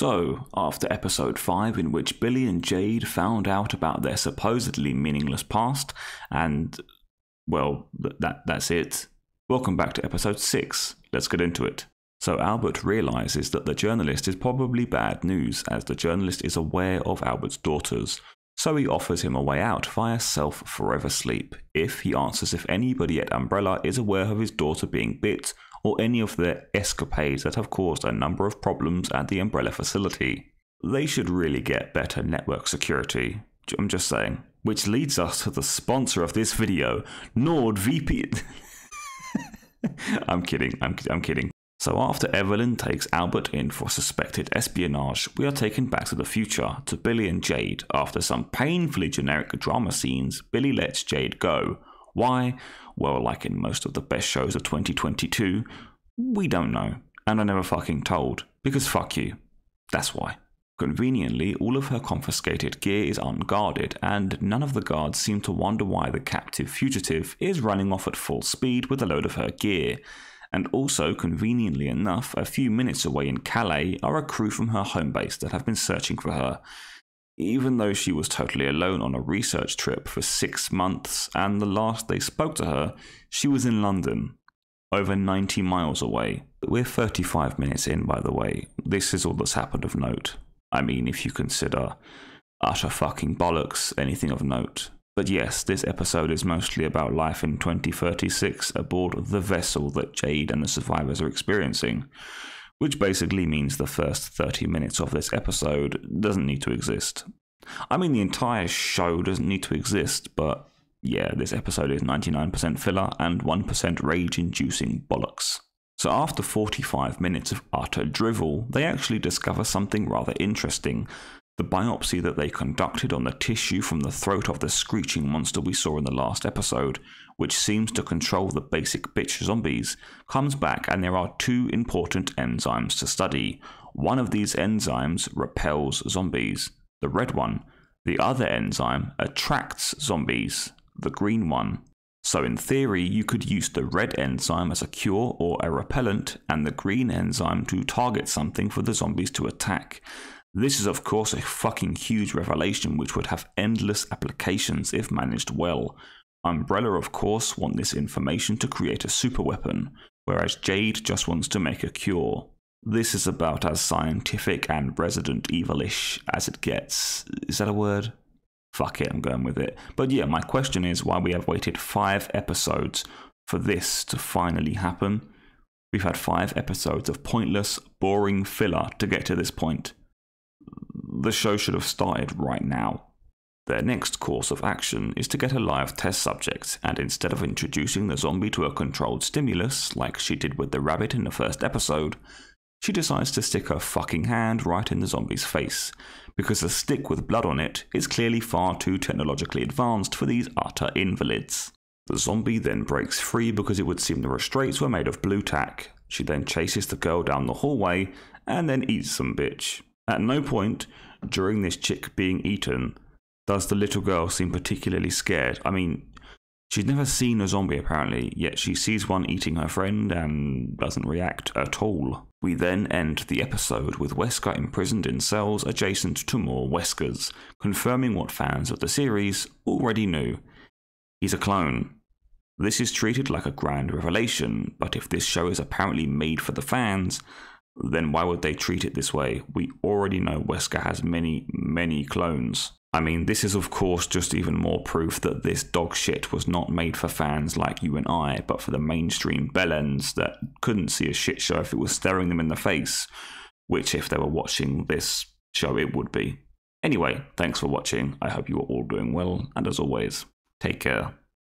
So, after episode 5, in which Billie and Jade found out about their supposedly meaningless past, and, well, that, that's it. Welcome back to episode 6. Let's get into it. So, Albert realizes that the journalist is probably bad news, as the journalist is aware of Albert's daughters. So, he offers him a way out via self forever sleep if he answers if anybody at Umbrella is aware of his daughter being bit or any of the escapades that have caused a number of problems at the Umbrella facility. They should really get better network security. I'm just saying. Which leads us to the sponsor of this video, NordVPN. I'm kidding, I'm, I'm kidding. So after Evelyn takes Albert in for suspected espionage, we are taken back to the future, to Billie and Jade. After some painfully generic drama scenes, Billie lets Jade go. Why? Well, like in most of the best shows of 2022, we don't know, and are never fucking told, because fuck you. That's why. Conveniently, all of her confiscated gear is unguarded, and none of the guards seem to wonder why the captive fugitive is running off at full speed with a load of her gear. And also, conveniently enough, a few minutes away in Calais are a crew from her home base that have been searching for her, even though she was totally alone on a research trip for six months, and the last they spoke to her, she was in London, over 90 miles away. We're 35 minutes in, by the way. This is all that's happened of note. I mean, if you consider utter fucking bollocks anything of note. But yes, this episode is mostly about life in 2036 aboard the vessel that Jade and the survivors are experiencing which basically means the first 30 minutes of this episode doesn't need to exist. I mean, the entire show doesn't need to exist, but yeah, this episode is 99% filler and 1% rage inducing bollocks. So, after 45 minutes of utter drivel, they actually discover something rather interesting the biopsy that they conducted on the tissue from the throat of the screeching monster we saw in the last episode, which seems to control the basic bitch zombies, comes back and there are two important enzymes to study. One of these enzymes repels zombies, the red one. The other enzyme attracts zombies, the green one. So, in theory, you could use the red enzyme as a cure or a repellent, and the green enzyme to target something for the zombies to attack. This is, of course, a fucking huge revelation which would have endless applications if managed well. Umbrella, of course, want this information to create a superweapon, whereas Jade just wants to make a cure. This is about as scientific and Resident Evilish as it gets. Is that a word? Fuck it, I'm going with it. But yeah, my question is why we have waited five episodes for this to finally happen. We've had five episodes of pointless, boring filler to get to this point the show should have started right now. Their next course of action is to get a live test subject, and instead of introducing the zombie to a controlled stimulus, like she did with the rabbit in the first episode, she decides to stick her fucking hand right in the zombie's face, because the stick with blood on it is clearly far too technologically advanced for these utter invalids. The zombie then breaks free because it would seem the restraints were made of blue tack. She then chases the girl down the hallway and then eats some bitch. At no point during this chick being eaten does the little girl seem particularly scared. I mean, she's never seen a zombie apparently, yet she sees one eating her friend and doesn't react at all. We then end the episode with Wesker imprisoned in cells adjacent to more Weskers, confirming what fans of the series already knew. He's a clone. This is treated like a grand revelation, but if this show is apparently made for the fans, then why would they treat it this way? We already know Wesker has many, many clones. I mean, this is of course just even more proof that this dog shit was not made for fans like you and I, but for the mainstream bellends that couldn't see a shit show if it was staring them in the face, which if they were watching this show it would be. Anyway, thanks for watching. I hope you are all doing well, and as always, take care.